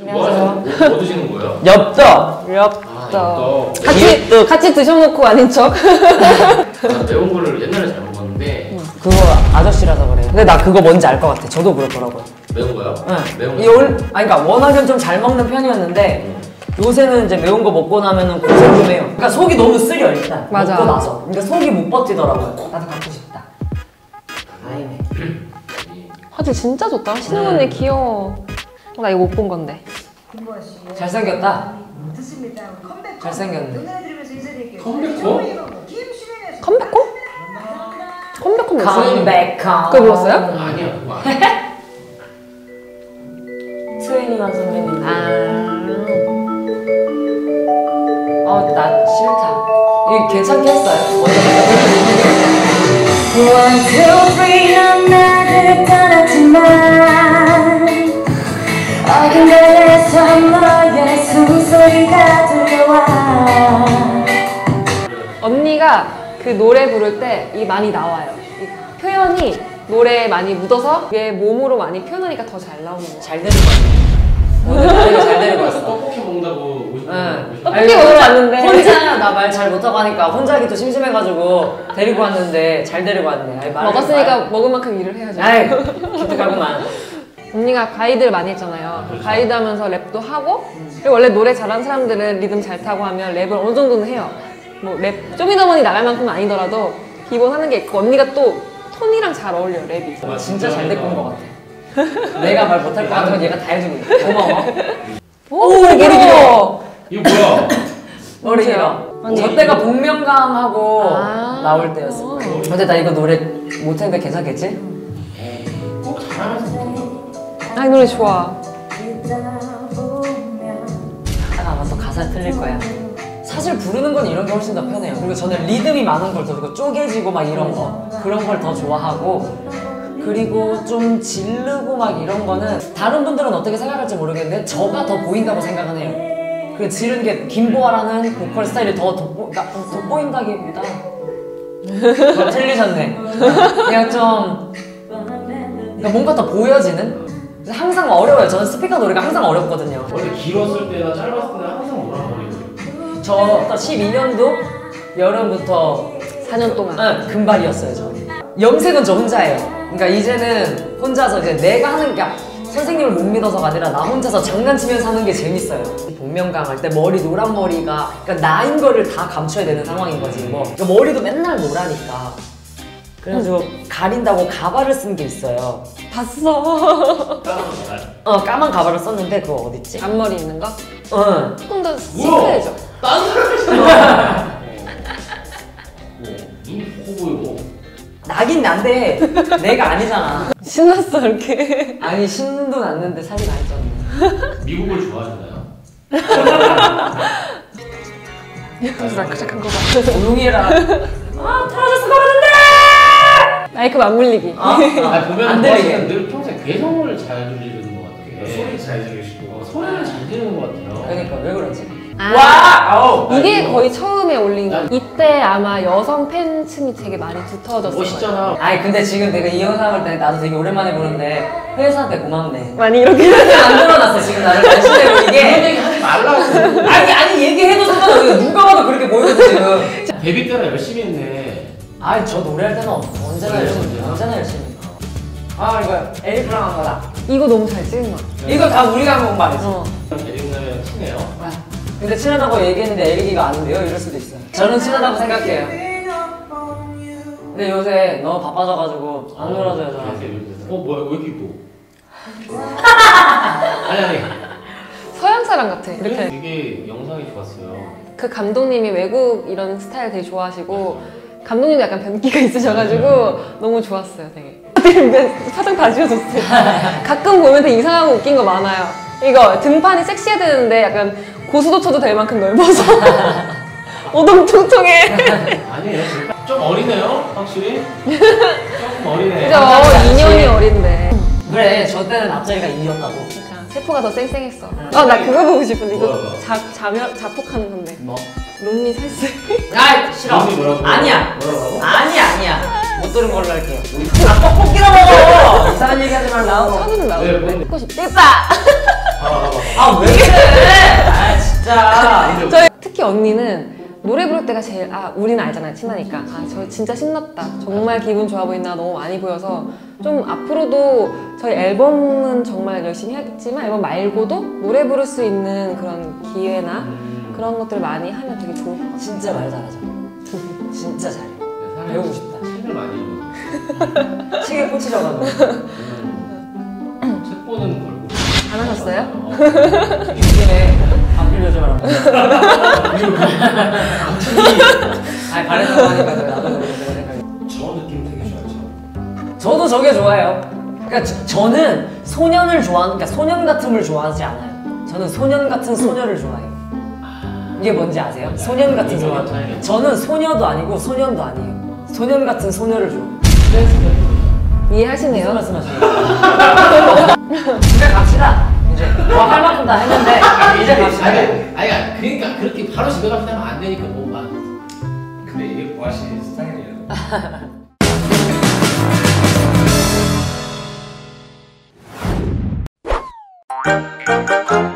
뭐, 뭐 드시는 거예요? 엽떡. 아, 엽떡. 엽떡. 같이 같이 드셔놓고 아닌 척. 나 매운 거를 옛날에 잘 먹었는데 그거 아저씨라서 그래요. 근데 나 그거 뭔지 알 것 같아. 저도 그렇더라고요. 매운 거요? 응. 매운 이 거. 올, 아니 그러니까 워낙은 좀잘 먹는 편이었는데 요새는 이제 매운 거 먹고 나면은 고생 좀 해요. 그러니까 속이 너무 쓰려 일단. 맞아. 먹고 나서. 그러니까 속이 못 버티더라고요. 나도 갖고 싶다. 아니네. 화질 진짜 좋다. 신영 음. 언니 귀여워. 어, 나 이거 못 본 건데. 잘생겼다. 듣습니다. 컴백 잘생겼네. 들으면서 인사드릴게요. 컴백홈? 김신혜의 컴백홈? 컴백홈 뭐지? 컴백홈. 그거 불렀어요? 아니야 그거 아니야 이거 괜찮게 했어요. One, two, three, 넌 나를 떠났지만 어딘가에서 너의 숨소리가 들려와 언니가 그 노래 부를 때 이 많이 나와요. 이 표현이 노래에 많이 묻어서 얘 몸으로 많이 표현하니까 더 잘 나오는 거야. 잘 데리고 왔네. 오늘 되게 잘 데리고 왔어. 떡볶이 먹는다고 오신 응. 떡볶이 먹으러 왔는데. 혼자 나 말 잘 못하고 하니까 혼자 하기 또 심심해가지고 데리고 왔는데 잘 데리고 왔네. 아이, 말을- 먹었으니까 말- 먹을 만큼 일을 해야죠. 아이 기특하구만. 언니가 가이드를 많이 했잖아요. 가이드 하면서 랩도 하고, 그리고 원래 노래 잘하는 사람들은 리듬 잘 타고 하면 랩을 어느 정도는 해요. 뭐 랩, 쇼미더머니 나갈 만큼은 아니더라도 기본 하는 게 있고, 언니가 또 톤이랑 잘 어울려요, 랩이. 와, 진짜 잘 데리고 온 것 같아. 내가 말 못할 것 같으면 얘가 다 해주고. 고마워. 오, 머리 길어. 이거 뭐야? 머리 길어. 저 때가 복면가왕하고 아. 나올 때였어. 근데 나 이거 노래 못했는데 괜찮겠지? 아, 이 노래 좋아. 하다가 아마 또 가사 틀릴 거야. 사실 부르는 건 이런 게 훨씬 더 편해요. 그리고 저는 리듬이 많은 걸 더 좋고 쪼개지고 막 이런 거 그런 걸 더 좋아하고 그리고 좀 지르고 막 이런 거는 다른 분들은 어떻게 생각할지 모르겠는데 저가 더 보인다고 생각은 해요. 그 지르는 게 김보아라는 보컬 스타일이 더 돋보, 그러니까 돋보인다기보다 어, 틀리셨네. 그냥 좀 그러니까 뭔가 더 보여지는? 항상 어려워요. 저는 스피커 노래가 항상 어렵거든요. 원래 길었을 때나 짧았을 때나 항상 노란머리예요 저 12년도 여름부터 4년 동안. 응, 금발이었어요, 저. 염색은 저 혼자예요. 그러니까 이제는 혼자서 이제 내가 하는 게 선생님을 못 믿어서가 아니라 나 혼자서 장난치면서 하는 게 재밌어요. 복면강 할때 머리 노란 머리가 그러니까 나인 거를 다 감춰야 되는 상황인 거지 뭐. 그러니까 머리도 맨날 노라니까. 그래가지고 가린다고 가발을 쓴 게 있어요. 봤어. 까만 말어 까만 가발을 썼는데 그거 어딨지? 앞머리 있는 거? 응. 조금 더 시크해져. 딴 사람이잖아 눈커 보이고 나긴 난데 내가 아니잖아. 신났어, 이렇게. 아니 신도 났는데 살이 많이 쪘네. 미국을 좋아하시나요? 그래서 나 시작한 거 봐. 조용히 해라. 아 떨어졌어 떨어졌네. 마이크 맞물리기. 아, 아 보면 안. 늘 평소에 개성을 잘 들리는 것 같아요 소리 잘 들으시고 어, 소리를 잘 지르는 것 같아요 그러니까 왜 그러지? 아. 와, 아우. 이게 거의 처음에 올린 거. 난- 이때 아마 여성 팬층이 되게 많이 두터워졌을 거예요. 멋있잖아 아니 근데 지금 내가 이 영상을 때 나도 되게 오랜만에 보는데 회사한테 고맙네. 많이 이렇게. 안 늘어났어 지금 나를 날씬해 그런 보이게. 얘기 하지 말라고 아니 아니 얘기해도 상관없어. 누가 봐도 그렇게 보이거든 지금. 데뷔 때나 열심히 했네 아니 저 노래할 때는 언제나 그래요, 열심히 언제나? 언제나 열심히. 아 이거 에리프랑 한 거다. 이거 너무 잘 찍은 거. 이거 다 우리가 한 공방이지. 어. 에릭나랑 친해요 근데 친하다고 얘기했는데 에릭이가 아는데요? 이럴 수도 있어요. 저는 친하다고 생각해요. 근데 요새 너무 바빠져가지고 안 놀아줘요 저랑. 어 뭐야 왜 이렇게 이뻐 아니 아니 서양 사람 같아. 이렇게. 되게 영상이 좋았어요 그 감독님이 외국 이런 스타일 되게 좋아하시고 감독님도 약간 변기가 있으셔가지고 너무 좋았어요 되게 화장 다 지워졌어요 가끔 보면 되게 이상하고 웃긴 거 많아요 이거 등판이 섹시해야 되는데 약간 고수도 쳐도 될 만큼 넓어서 오동통통해 아니에요 좀 어리네요 확실히 조금 어리네 그죠 감사합니다. 2년이 어린데 그래 저 때는 앞자리가 2였다고. 그러니까 세 스토퍼가 더 쌩쌩했어. 어, 나 그거 보고 싶은데. 이거 뭐야? 자, 자면, 자폭하는 건데. 뭐? 론리 살스. 아 싫어. 언니 뭐라고? 아니야. 뭐라고? 아니야 아니야. 못 들은 걸로 할게요. 아 떡볶이나 먹어. 이상한 얘기 하지 말라고. 천우는 왜, 나오는데. 왜? 먹고 싶겠다! 봐봐 봐봐. 아 왜 그래? 아 진짜. 저희 특히 언니는 노래 부를 때가 제일 아 우리는 알잖아요 친하니까 아 저 진짜 신났다 정말 기분 좋아 보인다 너무 많이 보여서 좀 앞으로도 저희 앨범은 정말 열심히 하겠지만 앨범 말고도 노래 부를 수 있는 그런 기회나 그런 것들을 많이 하면 되게 좋을 것 같아요 진짜 말 잘하잖아. 진짜 잘해. 배우고 싶다. 책을 많이 읽어. 책에 꽂히려가지고. 책 보는 걸고. 안 하셨어요? 아니 바래서 하니까 나도 그런 생각이. 저 느낌 되게 좋아요. 저도 저게 좋아해요. 그러니까 저, 저는 소년을 좋아하는, 그러니까 소년 같음을 좋아하지 않아요. 저는 소년 같은 소녀를 좋아해요. 이게 뭔지 아세요? 소년 같은 소녀. 저는 소녀도 아니고 소년도 아니에요. 소년 같은 소녀를 좋아해요. 무슨 이해하시네요 말씀하시는 거예요? 집에 갑시다. 이제 뭐할 만큼 다 했는데 이제 갑시다. 아니, 그러니까 그렇게 바로 집에 가면 안 되니까 뭐 막. 근데 이게 보아씨 스타일이에요.